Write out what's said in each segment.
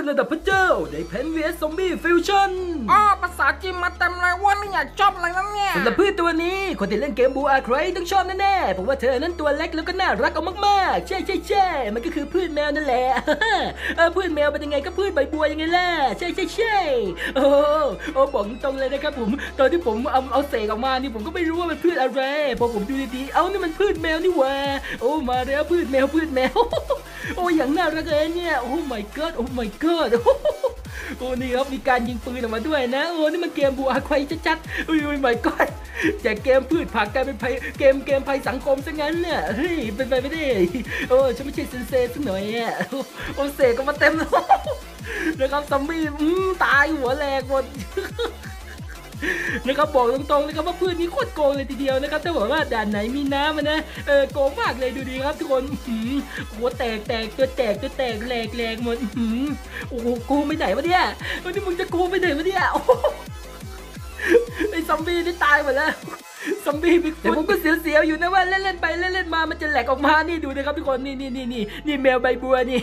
พืชระดับพระเจ้าได้ Plants vs Zombies Fusion อ๋อภาษาจีนมาเต็มเลยว่าไม่อยากชอบอะไรนั่นเนี่ยสำหรับพืชตัวนี้คนที่เล่นเกมบูอาใครต้องชอบแน่ๆเพราะว่าเธอนั้นตัวเล็กแล้วก็น่ารักเอามากๆ ใช่ใช่ใช่มันก็คือพืชแมวนั่นแหละเออพืชแมวเป็นยังไงก็พืชใบบัวยังไงล่ะใช่ใช่ใช่โอ้โอ้บอกตรงเลยนะครับผมตอนที่ผมเอาเอาเสกออกมานี่ผมก็ไม่รู้ว่ามันพืชอะไรพอผมดูดีๆเอ้านี่มันพืชแมวนี่หว่าโอ้มาแล้วพืชแมวพืชแมวโอ้อย่างน่ารักเลยเนี่ยโอ้ my god โอ้ my god โอ้นี่ครับมีการยิงปืนออกมาด้วยนะโอ้นี่มันเกมบูอาควายชัดๆอุ้ยอุ้ย my god จากเกมพืชผักกลายเป็นภัยเกมเกมภัยสังคมซะงั้นเนี่ยเฮ้ยเป็นไปไม่ได้โอ้ฉันไม่ใช่เซนเซสักหน่อยอะโอ้เสกก็มาเต็มแล้วนะครับซอมบี้อืมตายหัวแหลกหมด นะครับบอกตรงๆนะครับว่าพืชนี้โคตรโกงเลยทีเดียวนะครับถ้าบอกว่าด่านไหนมีน้ำอะนะเออโกงมากเลยดูดีครับทุกคนหือหัวแตกแตกตัวแตกตัวแตกแหลกแหลกหมดหือโอ้โหกูไปไหนวะเนี่ยวันนี้มึงจะกูไปไหนวะเนี่ยไอ้ซอมบี้นี่ตายหมดแล้วซอมบี้บิ๊กแต่ผมก็เสียวๆอยู่นะว่าเล่นๆไปเล่นๆมามันจะแหลกออกมานี่ดูนะครับทุกคนนี่นี่นี่นี่นี่แมวใบบัวนี่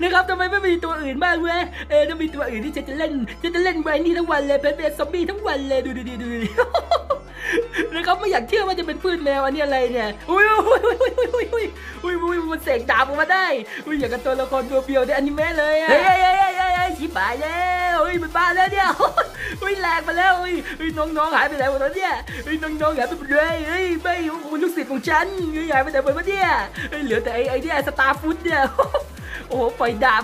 นะครับทำไมไม่มีตัวอื่นบ้างเว้ยเออถ้ามีตัวอื่นที่จะจะเล่นจะจะเล่นไว้นี่ทั้งวันเลยเป็นเป็นซอมบี้ทั้งวันเลยดูดูดูดูดูนะครับไม่อยากเชื่อว่าจะเป็นพืชแมวอันนี้อะไรเนี่ยอุ้ยอุ้ยอุ้ยอุ้ยอุ้ยอุ้ยอุ้ยอุ้ยมันเสกดาบออกมาได้อุ้ยอย่างกับตัวละครตัวเบียวในอนิเมะเลยอะเฮ้ยเฮ้ยเฮ้ยเฮ้ยเฮ้ยชิบหายแล้วอุ้ยมันบ้าแล้วเนี่ยอุ้ยแหลกมาแล้วอุ้ยอุ้ยน้องๆหายไปไหนหมดแล้วเนี่ยอุ้ยน้องๆหายไปหมดเลยเฮ้ยไม่โอ้โหลูกศิษย์ของฉันเฮ้ยหายไปไหนหมดวะเนี่ยเฮ้ยเหลือแต่ไอ้ไอ้เนี่ยสตาร์ฟุตเนี่ย โอ้โหปล่อยดาบ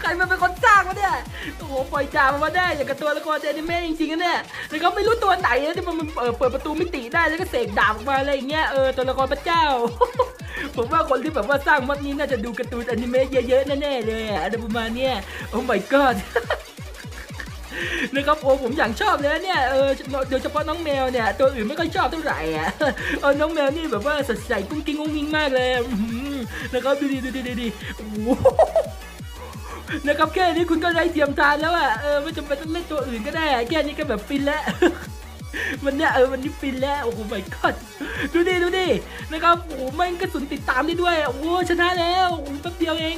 ใครมันเป็นคนสร้างวะเนี่ยโอ้โหปล่อยดาบมันมาได้อย่างกับตัวละครในอนิเมะจริงๆนะเนี่ยแล้วก็ไม่รู้ตัวไหนนะที่มันเปิดเปิดประตูมิติได้แล้วก็เสกดาบออกมาอะไรอย่างเงี้ยเออตัวละครพระเจ้า ผมว่าคนที่แบบว่าสร้างมัดนี้น่าจะดูการ์ตูนอนิเมะเยอะๆแน่ๆเลยอะอะไรประมาณเนี้ยโอ้ my god นะครับโอ้ผมอย่างชอบเลยเนี่ยเออโดยเฉพาะน้องแมวเนี่ยตัวอื่นไม่ค่อยชอบเท่าไหร่อะเออน้องแมวนี่แบบว่าสดใสกุ้งกิ้งกุ้งกิ้งมากเลย นะครับดูดิดูดิดูดิโอ้โหนะครับแค่นี้คุณก็ได้เทียมทานแล้วอะเออไม่จำเป็นต้องเล่นตัวอื่นก็ได้อะแค่นี้ก็แบบฟินแล้ววันเนี้ยเออวันนี้ฟินแล้วโอ้โห my god ดูดิดูดินะครับโอ้โหแม่งกระสุนติดตามได้ด้วยโอ้โหชนะแล้วโอ้โหแป๊บเดียวเอง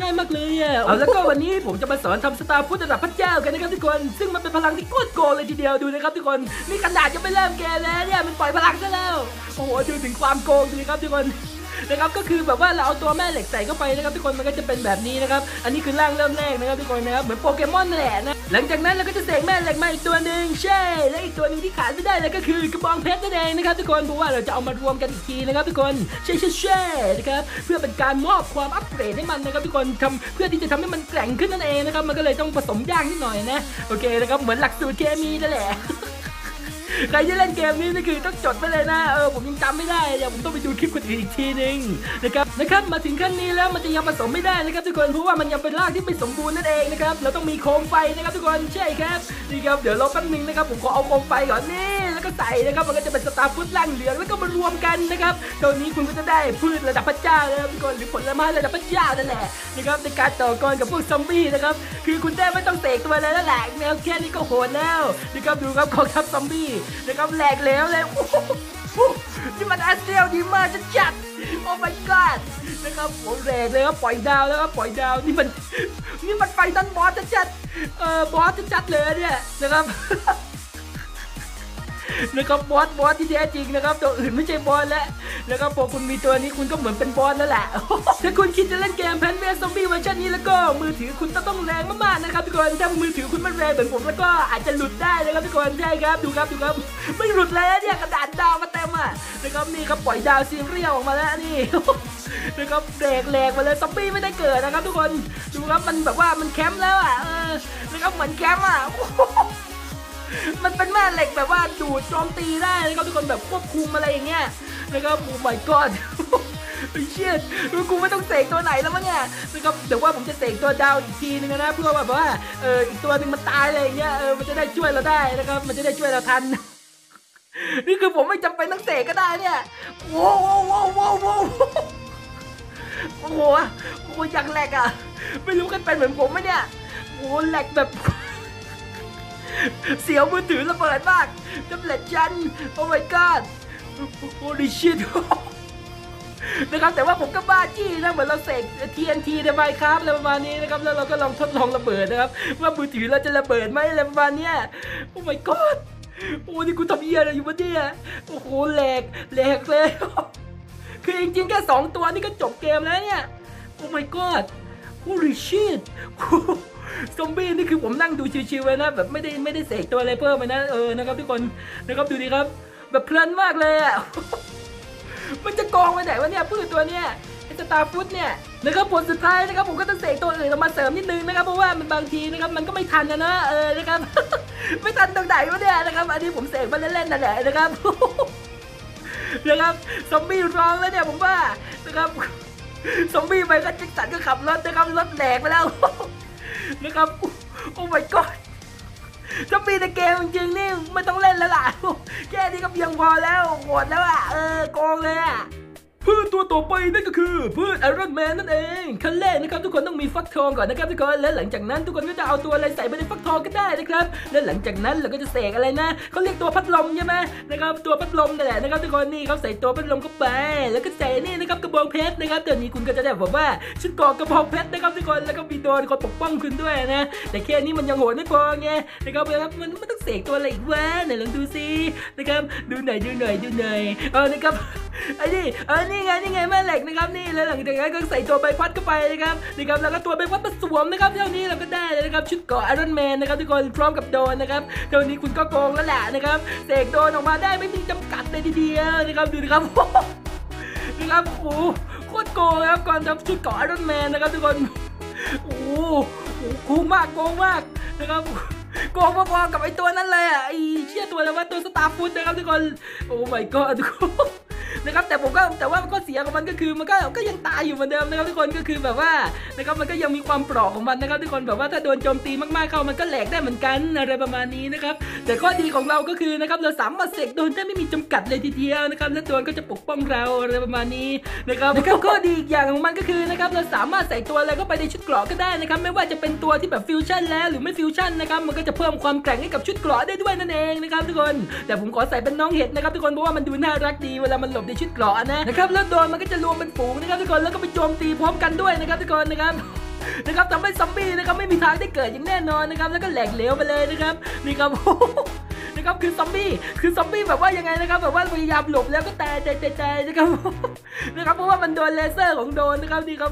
ง่ายมากเลยอะเอาแล้วก็วันนี้ผมจะมาสอนทำสตาร์ฟุตระดับพระเจ้ากันนะครับทุกคน ซึ่งมันเป็นพลังที่โคตรโกงเลยทีเดียวดูนะครับทุกคนนี่ขนาดยังไม่เริ่มเกมแล้วเนี่ยมันปล่อยพลังซะแล้วโอ้โหดูถึงความโกงดีครับทุกคน นะครับก็คือแบบว่าเราเอาตัวแม่เหล็กใส่เข้าไปนะครับทุกคนมันก็จะเป็นแบบนี้นะครับอันนี้คือร่างเริ่มแรกนะครับทุกคนนะครับเหมือนโปเกมอนแหละนะหลังจากนั้นเราก็จะเสกแม่เหล็กมาอีกตัวหนึ่งใช่และอีกตัวหนึ่งที่ขาดไม่ได้เลยก็คือกระบองเพชรนั่นเองนะครับทุกคนเพราะว่าเราจะเอามารวมกันอีกทีนะครับทุกคนใช่ใช่ใช่นะครับเพื่อเป็นการมอบความอัปเกรดให้มันนะครับทุกคนทำเพื่อที่จะทำให้มันแกร่งขึ้นนั่นเองนะครับมันก็เลยต้องผสมยากนิดหน่อยนะโอเคนะครับเหมือนหลักสูตรเคมีนั่นแหละ ใครที่เล่นเกมนี้นี่คือต้องจดไปเลยนะเออผมยังจำไม่ได้เดี๋ยวผมต้องไปดูคลิปคนอื่นอีกทีนึงนะครับนะครับมาถึงขั้นนี้แล้วมันจะยังผสมไม่ได้นะครับทุกคนเพราะว่ามันยังเป็นรากที่ไม่สมบูรณ์นั่นเองนะครับเราต้องมีโคมไฟนะครับทุกคนใช่ครับนี่ครับเดี๋ยวรอแป๊บนึงนะครับผมขอเอาโคมไฟก่อนนี่ ใส่นะครับมันก็จะเป็นสตาร์ฟุตล่างเหลืองแล้วก็มารวมกันนะครับตอนนี้คุณก็จะได้พืชระดับพระเจ้านะครับทุกคนหรือผลไม้ระดับพระเจ้านั่นแหละนะครับในการต่อกรกับพวกซอมบี้นะครับคือคุณได้ไม่ต้องเสกตัวเลยแล้วแหละแนวแค่นี้ก็โหดแล้วนะครับดูครับกองทัพซอมบี้นะครับแหลกเหลวเลยโอ้โหนี่มันอาเซียวดีมากจะจัดโอ้ my god นะครับโอ้แหลกเลยครับปล่อยดาวแล้วครับปล่อยดาวนี่มันนี่มัน final boss จะจัดเออบอสจะจัดเลยเนี่ยนะครับ นะครับบอสบอสที่แท้จริงนะครับตัวอื่นไม่ใช่บอสแล้วนะครับพอคุณมีตัวนี้คุณก็เหมือนเป็นบอสแล้วแหละถ้าคุณคิดจะเล่นเกม Plants vs Zombies เวอร์ชันนี้แล้วก็มือถือคุณต้องต้องแรงมากๆนะครับทุกคนถ้ามือถือคุณไม่แรงเหมือนผมแล้วก็อาจจะหลุดได้นะครับทุกคนใช่ครับดูครับดูครับไม่หลุดเลยนะเนี่ยกระดาษดาวมาเต็มอะนะครับนี่ครับปล่อยดาวซีเรียลออกมาแล้วนี่นะครับแหลกแหลกมาเลยซอมบี้ไม่ได้เกิดนะครับ ทุกคนดูครับมันแบบว่ามันแคมป์แล้วอะเออนะครับเหมือนแคมป์อะ มันเป็นแม่เหล็กแบบว่าดูดโจมตีได้นะครับทุกคนแบบควบคุมอะไรอย่างเงี้ยนะครับโอ้ my god ไอ้เชี่ยกูไม่ต้องเสกตัวไหนแล้วมั้งเนี่ยนะครับเดี๋ยวว่าผมจะเสกตัวดาวอีกทีนึงนะเพื่อแบบว่าเอออีกตัวหนึงมันตายอะไรอย่างเงี้ยเออมันจะได้ช่วยเราได้นะครับ มันจะได้ช่วยเราทัน นี่คือผมไม่จำเป็นต้องเสกก็ได้เนี่ยโว้วโว้วโว้วโว้วโอ้โหโอ้โหอยากแหลกอะ ไม่รู้กันเป็นเหมือนผมไหมเนี่ยโอ้โหแหลกแบบ เสียวมือถือระเบิดมากแท็บเล็ตฉัน โอ้ my god holy shit นะครับแต่ว่าผมก็บ้าจี้นะเหมือนเราเสก TNT ในไมค์ครับอะไรประมาณนี้นะครับแล้วเราก็ลองทดลองระเบิดนะครับว่ามือถือเราจะระเบิดไหมอะไรประมาณเนี้ยโอ้ my god โอ้นี่กูทำเหี้ยอะไรอยู่วะเนี่ยโอ้โหแหลกแหลกเลยคือจริงๆแค่สองตัวนี่ก็จบเกมแล้วเนี่ยโอ้ my god holy shit ซอมบี้นี่คือผมนั่งดูชิวๆเลยนะแบบไม่ได้ไม่ได้เสกตัวอะไรเพิ่มไปนะเออนะครับทุกคนนะครับดูดีครับ แบบเพลินมากเลยอะมันจะกองไปไหนวะเนี่ยพืชตัวเนี้ยไอสตาร์ฟุตเนี่ยนะครับผลสุดท้ายนะครับผมก็ต้องเสกตัวอื่นออกมาเสริมนิดนึงนะครับเพราะว่ามันบางทีนะครับมันก็ไม่ทันนะนะเออนะครับ ไม่ทันตรงไหนวะเนี่ยนะครับอันนี้ผมเสกมาเล่นๆนั่นแหละนะครับนะครับซอมบี้ร้องแล้วเนี่ยผมว่านะครับซอมบี้ไปก็จิกสันก็ขับรถนะครับรถแหลกไปแล้ว นะครับ โอ้ my god ซอมบี้ในเกมจริงนี่ไม่ต้องเล่นแล้วล่ะ แค่นี้ก็เพียงพอแล้วโหดแล้วอะ เออโกงเลยอะพืชตัวต่อไปนั่นก็คือพืชไอรอนแมนนั่นเอง ขั้นแรกนะครับทุกคน ฟักทองก่อนนะครับทุกคนและหลังจากนั้นทุกคนก็จะเอาตัวอะไรใส่ไปในฟักทองก็ได้นะครับและหลังจากนั้นเราก็จะเสกอะไรนะเขาเรียกตัวพัดลมใช่ไหมนะครับตัวพัดลมนั่นแหละนะครับทุกคนนี่เขาใส่ตัวพัดลมเข้าไป แล้วก็ใส่นี่นะครับกระบองเพชรนะครับตอนนี้คุณก็จะได้แบบว่าชุดกราะกระบองเพชรนะครับทุกคนแล้วก็มีโดนคนปกป้องคุณด้วยนะแต่แค่นี้มันยังโหดไม่พอไงนะครับนะครับมันมันต้องเสกตัวอะไรอีกวะไหนลองดูซินะครับดูหน่อยดูหน่อยดูหน่อยเออนะครับไอ้นี่เออนี่ไงนี่ไงแม่เหล็กนะครับนี่แล้วหลังจากนั้นก็ใส่ตัวใบพัดเข้าไปนะครับนะครับแล้วก็ตัวใบพัดมาสวมนะครับเท่านี้เราก็ได้เลยนะครับชุดเกาะไอรอนแมนนะครับทุกคนพร้อมกับโดนนะครับเท่านี้คุณก็โกงแล้วแหละนะครับเสกโดนออกมาได้ไม่มีจำกัดเลยทีเดียวนะครับดูนะครับนะครับโอ้โคตรโกงนะครับก่อนทำชุดเกาะไอรอนแมนนะครับทุกคนโอ้โหโอ้โหโกงมากโกงมากนะครับโกงพอๆกับไอตัวนั้นเลยอะไอเชี่ยตัวอะไรวะตัวสตาร์ฟุตนะครับทุกคนโอ้ my god ทุกคน นะครับแต่ผมก็แต่ว่ามันก็เสียของมันก็คือมันก็ก็ยังตายอยู่เหมือนเดิมนะครับทุกคนก็คือแบบว่านะครับมันก็ยังมีความเปราะของมันนะครับทุกคนแบบว่าถ้าโดนโจมตีมากๆเข้ามันก็แหลกได้เหมือนกันอะไรประมาณนี้นะครับแต่ข้อดีของเราก็คือนะครับเราสามารถเสกโดนได้ไม่มีจำกัดเลยทีเดียวนะครับและโดนก็จะปกป้องเราอะไรประมาณนี้นะครับนะครับข้อดีอีกอย่างของมันก็คือนะครับเราสามารถใส่ตัวอะไรก็ไปในชุดเกราะก็ได้นะครับไม่ว่าจะเป็นตัวที่แบบฟิวชั่นแล้วหรือไม่ฟิวชั่นนะครับมันก็จะเพิ่มความแกร่งให้กับชุดเกราะได้ด้วยนั่นเองนะครับทุกคน แต่ผมขอใส่เป็นน้องเห็ดนะครับทุกคนเพราะว่ามันดูน่ารักดีเวลามันหลบในชุดเกราะนะนะครับแล้วโดนมันก็จะรวมเป็นฝูงนะครับทุกคนแล้วก็ไปโจมตีพร้อมกันด้วยนะครับทุกคนนะครับนะครับทำให้ซอมบี้นะครับไม่มีทางได้เกิดอย่างแน่นอนนะครับแล้วก็แหลกเหลวไปเลยนะครับนี่ครับนะครับคือซอมบี้คือซอมบี้แบบว่ายังไงนะครับแบบว่าพยายามหลบแล้วก็ตายตายตายตายนะครับนะครับเพราะว่ามันโดนเลเซอร์ของโดนนะครับนี่ครับ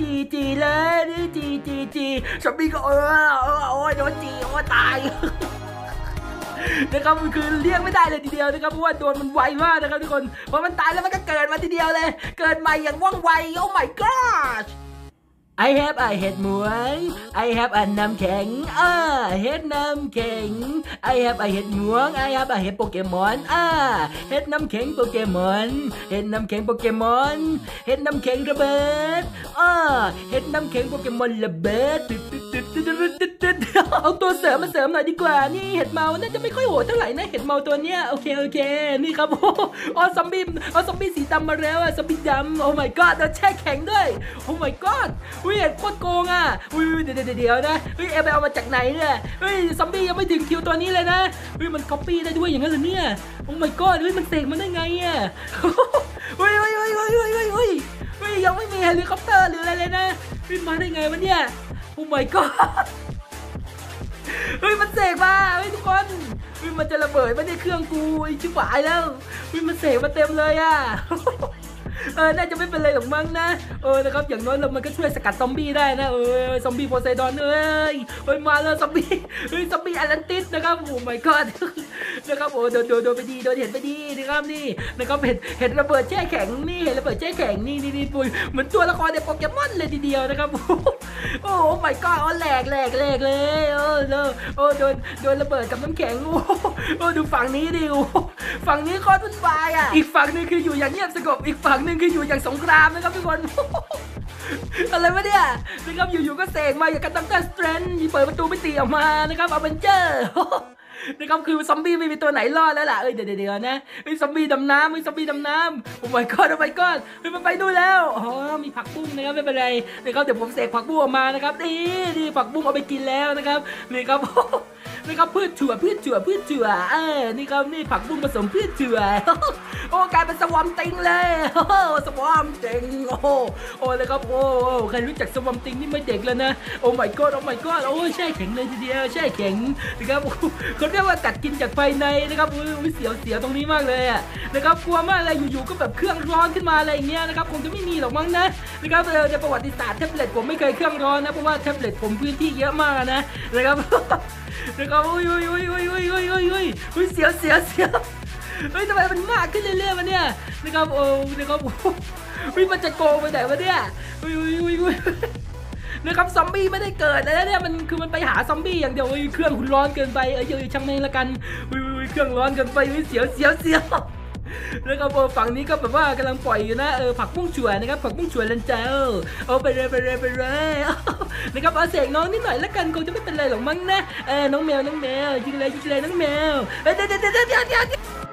จีจีเลยนี่จีจีจีซอมบี้ก็เออเออโอ้ยโดนจีโอ้ตาย นะครับมันคือเรียกไม่ได้เลยทีเดียวนะครับเพราะว่าโดนมันไวมากนะครับทุกคนพอมันตายแล้วมันก็เกิดมาทีเดียวเลย เกิดใหม่อย่างว่องไวโอ้ my god I have a เห็ดหมวย I have a น้ำแข็งอ่าเห็ดน้ำแข็ง I have a เห็ดหมวง I have a เห็ดโปเกมอนอ่าเห็ดน้ำแข็งโปเกมอนเห็ดน้ำแข็งโปเกมอนเห็ดน้ำแข็งระเบิดอ่าเห็ดน้ำแข็งโปเกมอนระเบิดตึ๊ด เอาตัวเสริมมาเสริมหน่อยดีกว่า นี่เห็ดเมาน่าจะไม่ค่อยโหดเท่าไหร่นะเห็ดเมาตัวเนี้ยโอเคโอเค นี่ครับโอ้อซอมบี้เอาซอมบี้สีดำมาแล้วอะซอมบี้ดำโอ้ my god แล้วแช่แข็งด้วยOh my god อุ้ยเห็ดโคตรโกงอะอุ้ยเดี๋ยวเดี๋ยวนะอุ้ยเอไปเอามาจากไหนเนี่ยอุ้ยซอมบี้ยังไม่ถึงคิวตัวนี้เลยนะอุ้ยมันก๊อปปี้ได้ด้วยอย่างนั้นเหรอเนี่ยโอ้ my god เฮ้ยมันเสกมันได้ไงอะอุ้ยอุ้ยอุ้ยอุ้ยอุ้ยอุ้ยอุ้ยยังไม่มีเฮลิคอปเตอร์หรืออะไรเลยนะวินมาได้ไงวะเนี่ย Oh my god เฮ้ยมันเสกมาเฮ้ยทุกคนเฮ้ยมันจะระเบิดไม่ได้เครื่องกูไอ้ชิบหายแล้วเฮ้ยมันเสกมาเต็มเลยอะเออ น่าจะไม่เป็นไรหรอกมั้งนะ เออ นะครับ อย่างน้อยเรามันก็ช่วยสกัดซอมบี้ได้นะ เออ ซอมบี้โพไซดอนเอ้ยเฮ้ย มาแล้วซอมบี้ เฮ้ย ซอมบี้แอตแลนติสนะครับ โอ้ my god นะครับโอ้โดนโดนโดนไปดีโดนเห็นไปดีนะครับนี่นะครับเห็นเห็นระเบิดแช่แข็งนี่เห็นระเบิดแช่แข็งนี่นี่นี่ปุยเหมือนตัวละครในโปเกมอนเลยทีเดียวนะครับโอ้ my god อ๋อแหลกแหลกแหลกเลยเออเออโอ้โดนโดนระเบิดกับน้ำแข็งโอ้โอ้ดูฝั่งนี้ดิโอ้ฝั่งนี้โคตรวุ่นวายอะอีกฝั่งนึงคืออยู่อย่างเงียบสงบอีกฝั่งนึงคืออยู่อย่างสงครามนะครับทุกคนอะไรวะเนี่ยนะครับอยู่ๆก็เสกมาอย่างกับ Doctor Strange เปิดประตูมิติออกมานะครับอเวนเจอร์ นะครับคือซอมบี้ไม่มีตัวไหนรอดแล้วล่ะเอ้ยเดี๋ยวเดี๋ยวนะเฮ้ยซอมบี้ดำน้ำเฮ้ยซอมบี้ดำน้ำโอ้ my god โอ้ my god เฮ้ยมันไปนู่นแล้วอ๋อมีผักบุ้งนะครับไม่เป็นไรนะครับเดี๋ยวผมเสกผักบุ้งออกมานะครับนี่นี่ผักบุ้งเอาไปกินแล้วนะครับนี่ครับ นะครับพืชถั่วพืชถั่วพืชถั่วเออนี่ครับนี่ผักบุ้งผสมพืชถั่วโอ้กลายเป็นสวอมติงเลยโอ้สวอมติงโอ้โอ้เลยครับโอ้ใครรู้จักสวอมติงนี่ไม่เด็กแล้วนะโอ้ my god โอ้ my god โอ้แช่แข็งเลยทีเดียวแช่แข็งนะครับเขาเรียกว่ากัดกินจากภายในนะครับอุ้ยอุ้ยเสียวเสียวตรงนี้มากเลยอะนะครับกลัวมากเลยอยู่ๆก็แบบเครื่องร้อนขึ้นมาอะไรอย่างเงี้ยนะครับคงจะไม่มีหรอกมั้งนะนะครับเออในประวัติศาสตร์แท็บเล็ตผมไม่เคยเครื่องร้อนนะเพราะว่าแท็บเล็ตผมพื้นที่เยอะมากนะนะครับ นะครับอุ้ยอุ้ยอุ้ยอุ้ยอุ้ยอุ้ยอุ้ยอุ้ยอุ้ยเสียวเสียวเสียวเฮ้ยทำไมมันมากขึ้นเรื่อยๆวะเนี่ยนะครับโอ้นะครับโอ้อุ้ยมันจะโกงไปไหนวะเนี่ยอุ้ยอุ้ยอุ้ยอุ้ยนะครับซอมบี้ไม่ได้เกิดนะเนี่ยมันคือมันไปหาซอมบี้อย่างเดียวอุ้ยเครื่องคุณร้อนเกินไปเอ้ยเอ้ยช่างแม่งละกันอุ้ยอุ้ยเครื่องร้อนเกินไปอุ้ยเสียวเสียวเสียว แล้วก็ฝั่งนี้ก็แบบว่ากำลังปล่อยอยู่นะเออผักบุ้งฉวยนะครับผักบุ้งฉวยลันเจ้าเอาไปเลยไปเลยไปเลยนะครับเอาเสกน้องนิดหน่อยละกันคงจะไม่เป็นไรหรอกมั้งนะเออน้องแมวน้องแมวยิงเลยยิงเลยน้องแมวเดี๋ยวเดี๋ยวเดี๋ยวเดี๋ยว